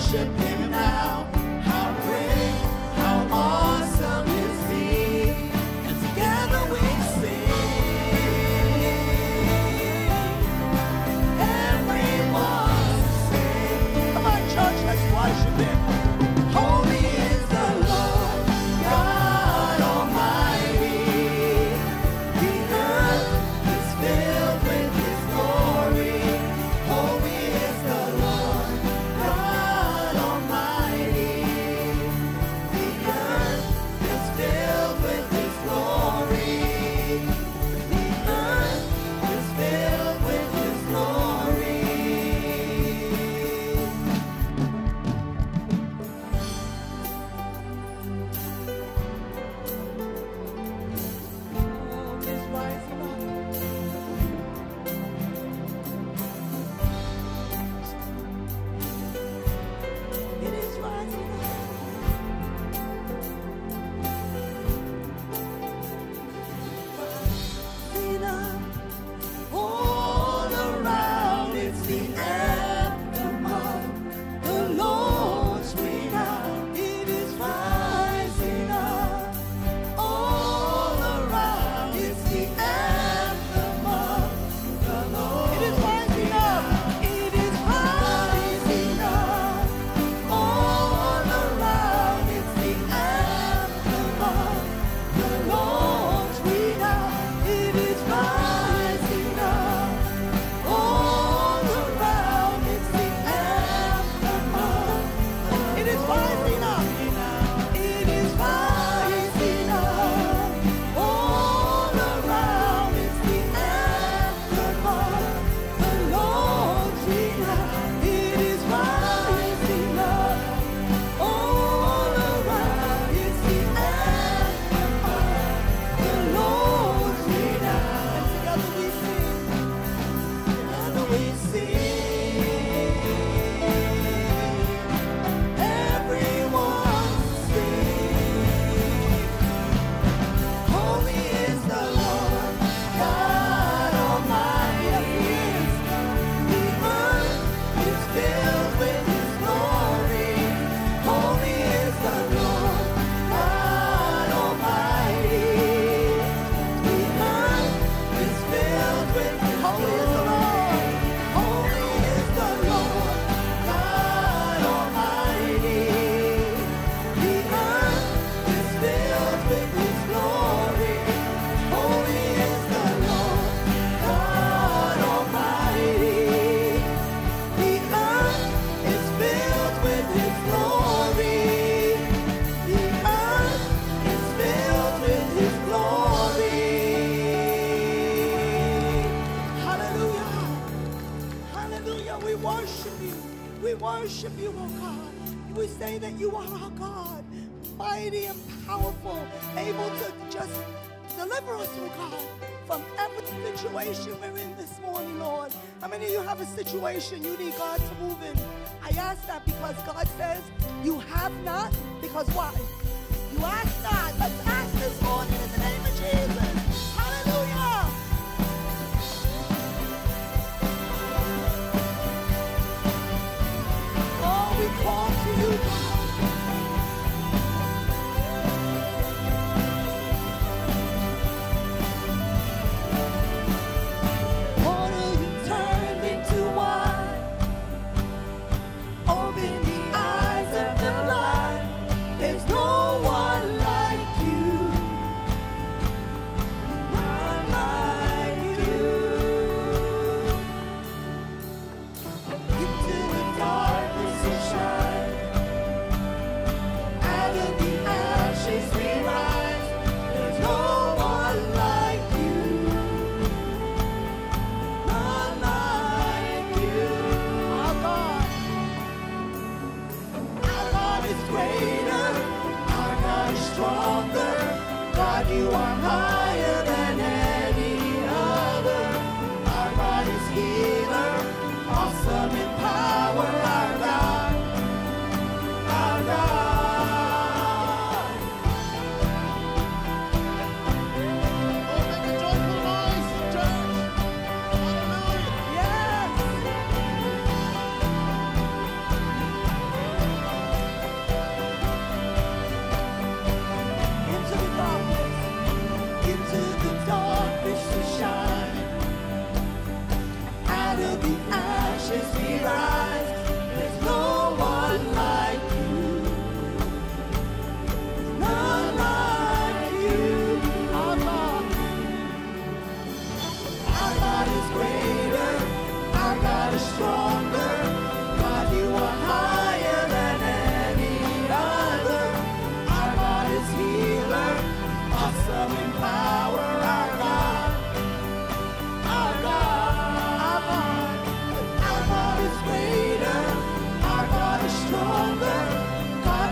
worship Him. have a situation you need God to move in, I ask that because God says you have not because why? You ask not.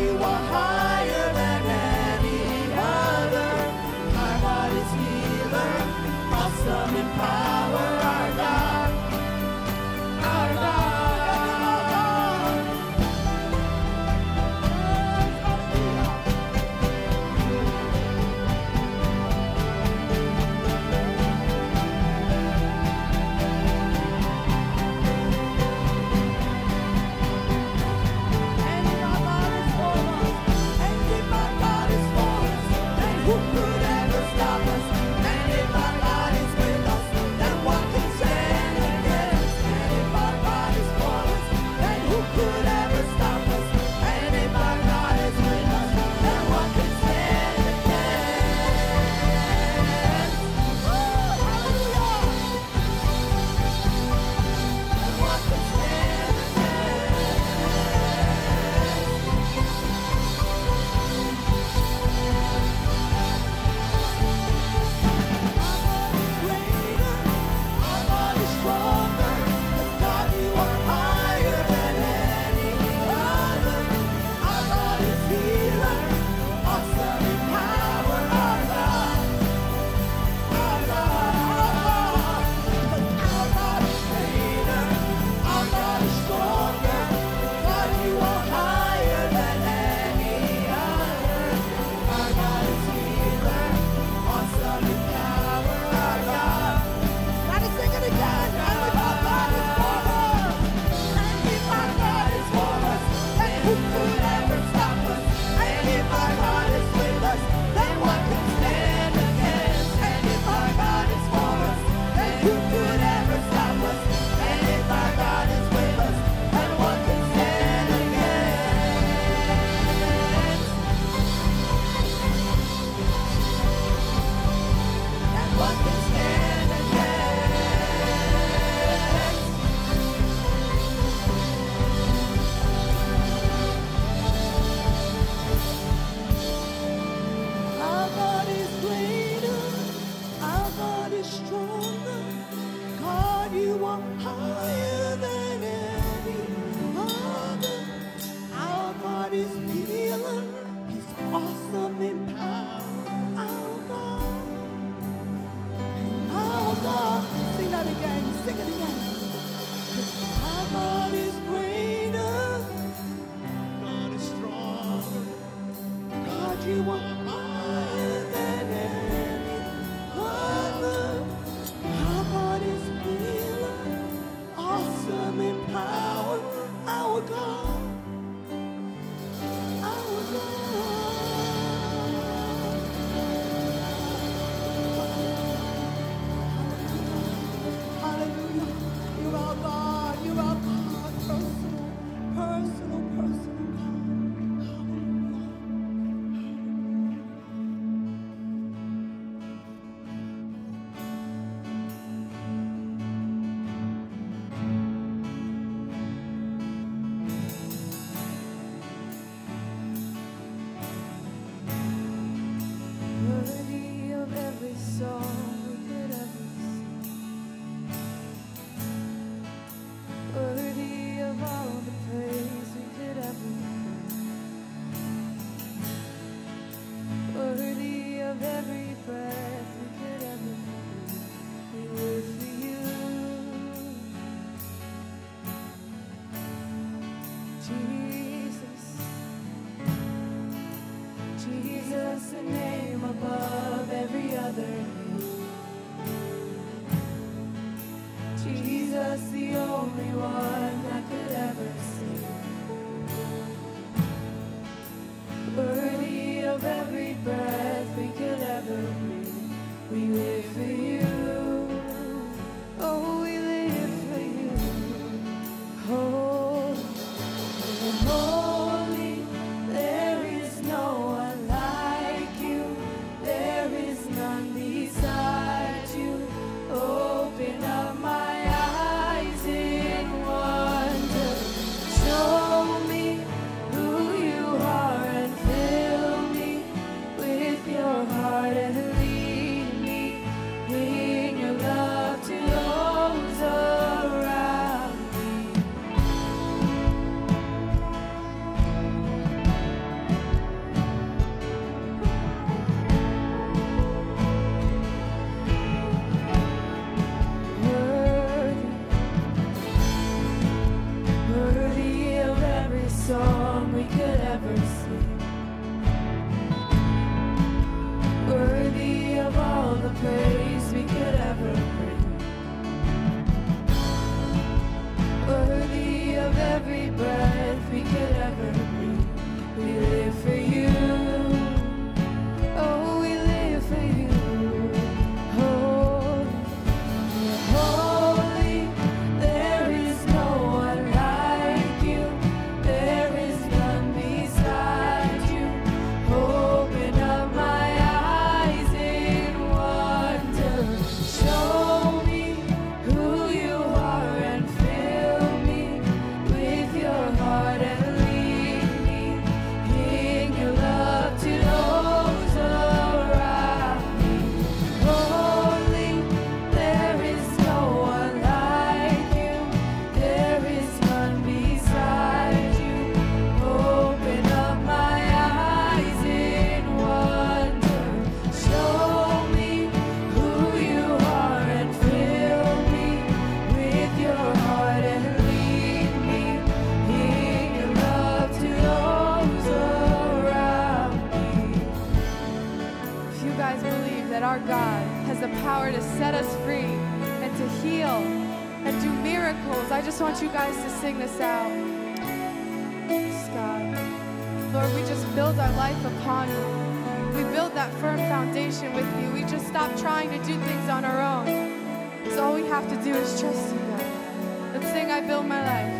you are high. you guys believe that our God has the power to set us free and to heal and do miracles, I just want you guys to sing this out. Yes, God. Lord, we just build our life upon you. We build that firm foundation with you. We just stop trying to do things on our own. So all we have to do is trust you, God. Let's sing I Build My Life.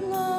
Made